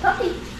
puppy.